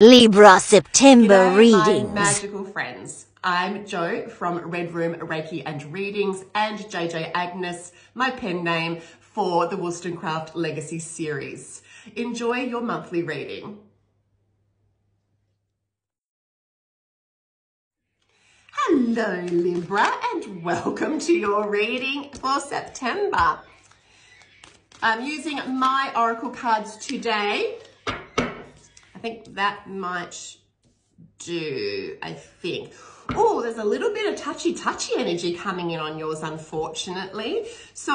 Libra September G'day, readings. My magical friends. I'm Jo from Red Room Reiki and Readings and JJ Agnus, my pen name for the Wollstonecraft Legacy series. Enjoy your monthly reading. Hello Libra and welcome to your reading for September. I'm using my Oracle cards today I think that might do, I think. Oh, there's a little bit of touchy touchy energy coming in on yours, unfortunately. So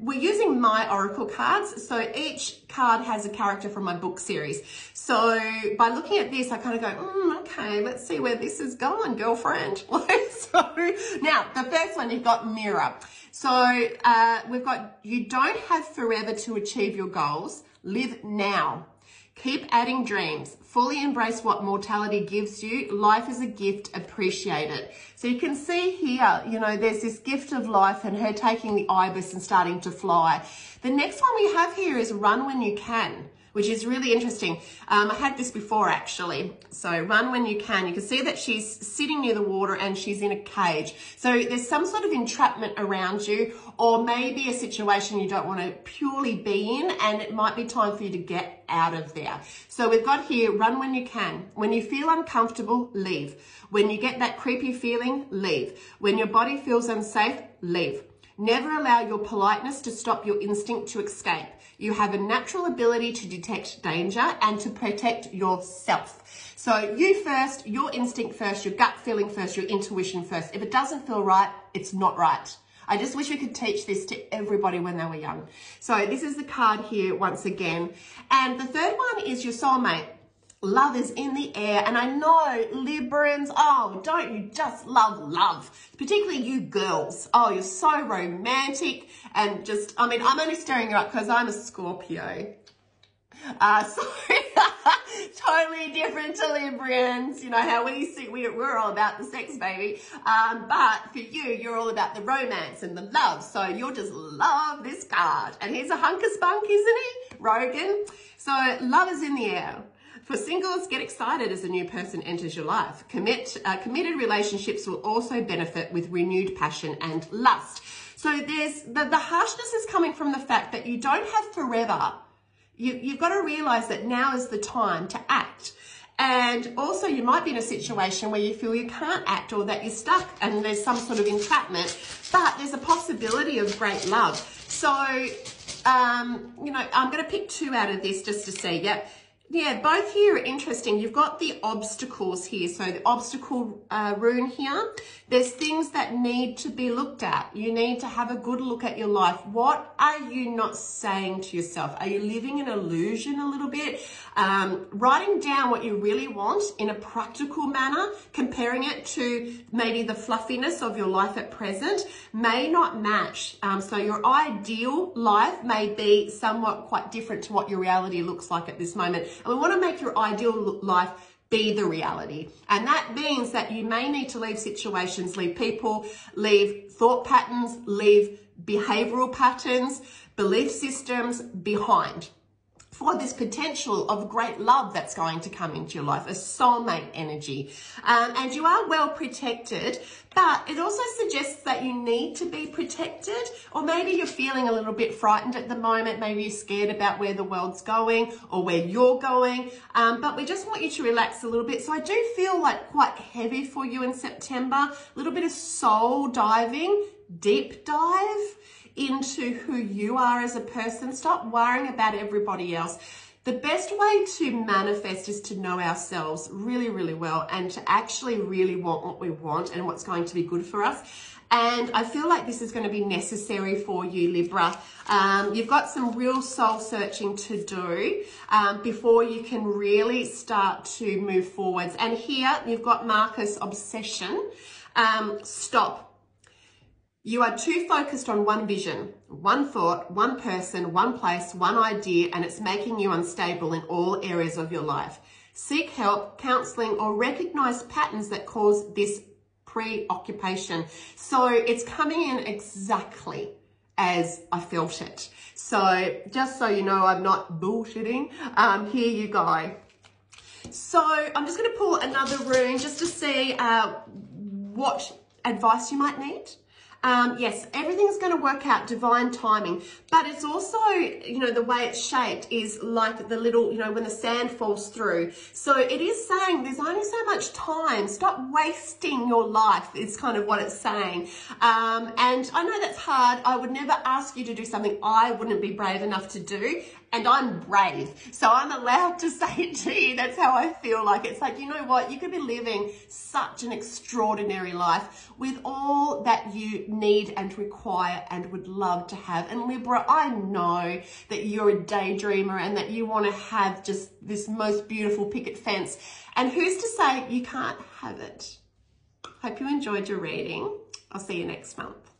we're using my oracle cards. So each card has a character from my book series. So by looking at this, I kind of go, mm, okay, let's see where this is going, girlfriend. so now the first one, you've got mirror. So uh, we've got, you don't have forever to achieve your goals. Live now. Keep adding dreams. Fully embrace what mortality gives you. Life is a gift. Appreciate it. So you can see here, you know, there's this gift of life and her taking the ibis and starting to fly. The next one we have here is run when you can which is really interesting. Um, I had this before actually. So run when you can. You can see that she's sitting near the water and she's in a cage. So there's some sort of entrapment around you or maybe a situation you don't want to purely be in and it might be time for you to get out of there. So we've got here, run when you can. When you feel uncomfortable, leave. When you get that creepy feeling, leave. When your body feels unsafe, leave. Never allow your politeness to stop your instinct to escape. You have a natural ability to detect danger and to protect yourself. So you first, your instinct first, your gut feeling first, your intuition first. If it doesn't feel right, it's not right. I just wish we could teach this to everybody when they were young. So this is the card here once again. And the third one is your soulmate. Love is in the air. And I know Librans, oh, don't you just love love? Particularly you girls. Oh, you're so romantic and just, I mean, I'm only stirring you up because I'm a Scorpio. Uh, so totally different to Librans, you know, how we see, we, we're all about the sex, baby. Um, but for you, you're all about the romance and the love. So you'll just love this card. And he's a hunker spunk, isn't he? Rogan. So love is in the air. For singles, get excited as a new person enters your life. Commit, uh, committed relationships will also benefit with renewed passion and lust. So there's the, the harshness is coming from the fact that you don't have forever. You, you've got to realize that now is the time to act. And also you might be in a situation where you feel you can't act or that you're stuck and there's some sort of entrapment, but there's a possibility of great love. So, um, you know, I'm going to pick two out of this just to see. Yep. Yeah, both here are interesting. You've got the obstacles here. So the obstacle uh, rune here, there's things that need to be looked at. You need to have a good look at your life. What are you not saying to yourself? Are you living an illusion a little bit? Um, writing down what you really want in a practical manner, comparing it to maybe the fluffiness of your life at present may not match. Um, so your ideal life may be somewhat quite different to what your reality looks like at this moment. And we want to make your ideal life be the reality. And that means that you may need to leave situations, leave people, leave thought patterns, leave behavioral patterns, belief systems behind for this potential of great love that's going to come into your life, a soulmate energy. Um, and you are well protected, but it also suggests that you need to be protected, or maybe you're feeling a little bit frightened at the moment. Maybe you're scared about where the world's going or where you're going. Um, but we just want you to relax a little bit. So I do feel like quite heavy for you in September, a little bit of soul diving, deep dive into who you are as a person. Stop worrying about everybody else. The best way to manifest is to know ourselves really, really well and to actually really want what we want and what's going to be good for us. And I feel like this is going to be necessary for you, Libra. Um, you've got some real soul searching to do um, before you can really start to move forwards. And here you've got Marcus Obsession. Um, stop you are too focused on one vision, one thought, one person, one place, one idea, and it's making you unstable in all areas of your life. Seek help, counseling, or recognize patterns that cause this preoccupation. So it's coming in exactly as I felt it. So just so you know, I'm not bullshitting. Um, here you go. So I'm just going to pull another rune just to see uh, what advice you might need. Um, yes, everything's going to work out divine timing, but it's also, you know, the way it's shaped is like the little, you know, when the sand falls through. So it is saying there's only so much time. Stop wasting your life is kind of what it's saying. Um, and I know that's hard. I would never ask you to do something I wouldn't be brave enough to do and I'm brave. So I'm allowed to say it to you. That's how I feel like. It's like, you know what? You could be living such an extraordinary life with all that you need and require and would love to have. And Libra, I know that you're a daydreamer and that you want to have just this most beautiful picket fence. And who's to say you can't have it? Hope you enjoyed your reading. I'll see you next month.